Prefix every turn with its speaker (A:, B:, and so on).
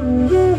A: you.